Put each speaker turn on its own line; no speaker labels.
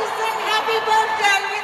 to sing happy birthday.